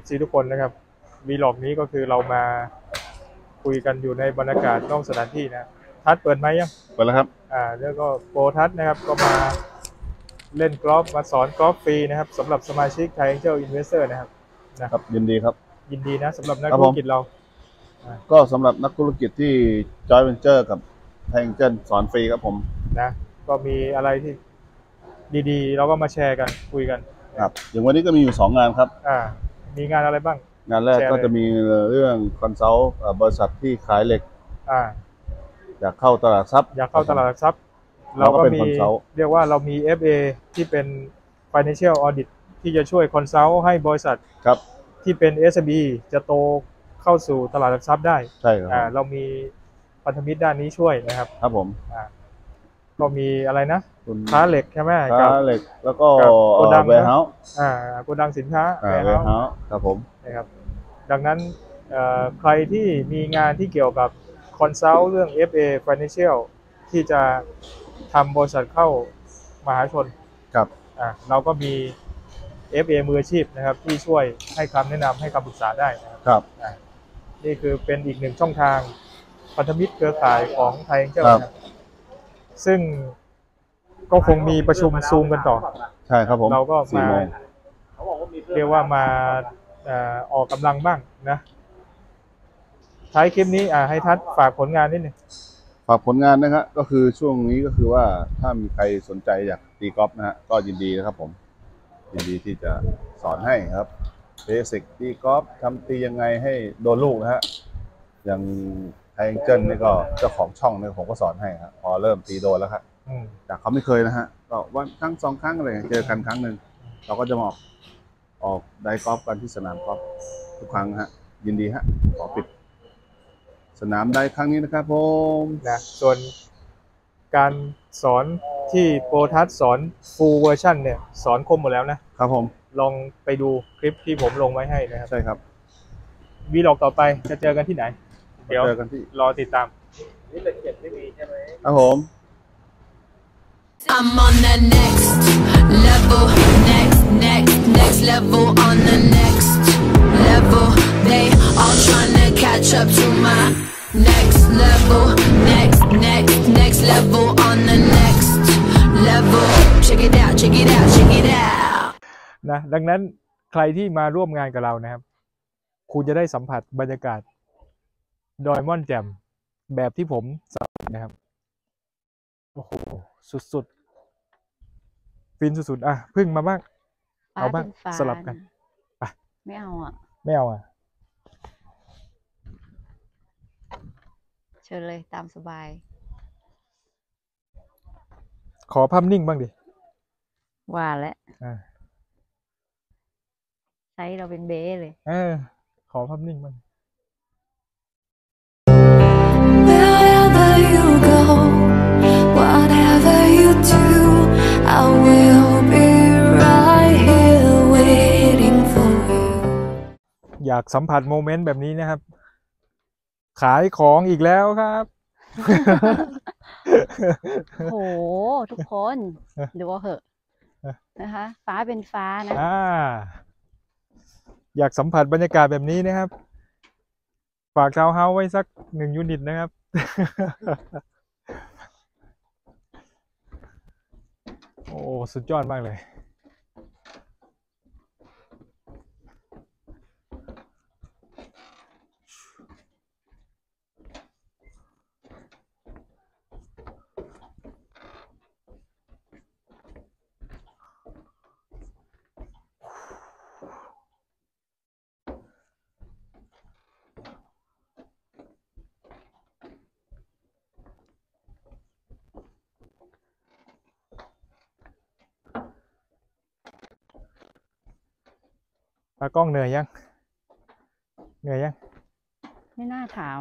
FC ทุกคนนะครับวีล็อกนี้ก็คือเรามาคุยกันอยู่ในบรรยากาศนอกสถานที่นะทัดเปิดไหมยังไปแล้วครับอ่าแล้วก็โปรทัศน์นะครับก็มาเล่นกอล์ฟมาสอนกอล์ฟฟรีนะครับสำหรับสมาชิกไทย Angel Investor นะครับนะครับ ยินดีครับ ยินดีนะสำหรับนักครับธุผรมกิจเราก็สำหรับนักธุรกิจที่ Joint Venture กับไทยเจนสอนฟรีครับผมนะก็มีอะไรที่ดีๆ เราก็มาแชร์กันคุยกันครับอย่างวันนี้ก็มีอยู่2งานครับ อ่า มีงานอะไรบ้าง งานแรกแชร์เลย ก็จะมีเรื่อง consult บริษัทที่ขายเหล็กอ่า อยากเข้าตลาดทรัพย์ อยากเข้าตลาดหลักทรัพย์ เราก็เป็นมี consult เรียกว่าเรามี FA ที่เป็น Financial Audit ที่จะช่วย consult ให้บริษัทครับ ที่เป็น SME จะโตเข้าสู่ตลาดหลักทรัพย์ได้ใช่ครับอ่าเรามีพันธมิตรด้านนี้ช่วยนะครับครับผม อ่าก็มีอะไรนะ คุณค้าเหล็กใช่ไหมค้ากับเหล็กแล้วก็กับโกดังนะแวร์เฮาส์อ่าโกดังสินค้าแว warehouse ร์เฮาส์ครับผมนะครับ ดังนั้นเอ่อใครที่มีงานที่เกี่ยวกับ consult เรื่อง FA Financial ที่จะทำบริษัทเข้ามหาชนครับอะเราก็มี FA มืออาชีพนะครับ ที่ช่วยให้คำแนะนำให้คำปรึกษาได้นะครับครับอะนี่คือเป็นอีกหนึ่งช่องทางพันธมิตรเครือข่ายของไทยเจ้าครับนะครับซึ่ง ก็คงมีประชุมซูมกันต่อ ใช่ครับผมเราก็สี่มาโมงเรียกว่ามาเอ่อออกกำลังบ้างนะท้ายคลิปนี้อ่าให้ทัดฝากผลงานนิดหนึงฝากผลงานนะครับก็คือช่วงนี้ก็คือว่าถ้ามีใครสนใจอยากตีกอล์ฟนะฮะก็ยินดีนะครับผม ยินดีที่จะสอนให้ครับเบสิกตีกอล์ฟทำตียังไงให้โดนลูกนะฮะอย่างไทยเจนนี่ก็เจ้าของช่องเนี่ยผมก็สอนให้ครับพอเริ่มตีโดนแล้วครับ อืมจากเขาไม่เคยนะฮะก็วันครั้งสองครั้งอะไรเจอกันครั้งหนึ่งเราก็จะมาออกออกไดกอล์ฟกันที่สนามกอล์ฟทุกครั้งฮะ ยินดีฮะขอปิด สนามได้ครั้งนี้นะครับผมนะส่วนการสอนที่โปรทัศน์สอน full version เนี่ย สอนคมหมดแล้วนะครับผมลองไปดูคลิปที่ผมลงไว้ให้นะครับ ใช่ครับวีล็อกต่อไปจะเจอกันที่ไหน เดี๋ยวเจอกันที่รอติดตามครับผม I'm on the next level, next, next, next level, on the next level. They all trying to catch up to my next level, next, next, next level, on the next level. Check it out, check it out, check it out. นะดังนั้นใครที่มาร่วมงานกับเรานะครับ คุณจะได้สัมผัสบรรยากาศดอยม่อนแจ่มแบบที่ผมสัมผัสนะครับ โอ้โห สุดๆฟินสุดๆอะพึ่งมาบ้าง เอาบ้างฟ้ป็นฟ้สลับกันไป ไม่เอาอะ ไม่เอาอะ เชิญเลยตามสบาย ขอภาพนิ่งบ้างดิว่าแล้วอ่าใช้เราเป็นเบ้เลย เออขอภาพนิ่งบ้าง อยากสัมผัสโมเมนต์แบบนี้นะครับ ขายของอีกแล้วครับโห ทุกคนดูเอาเหอะนะคะ ฟ้าเป็นฟ้านะอ่าอยากสัมผัสบรรยากาศแบบนี้นะครับ ฝากชาวเฮาไว้สักหนึ่งยูนิตนะครับ โอ้ สุดยอดมากเลย ตากล้องเหนื่อยยัง เหนื่อยยัง ไม่น่าถาม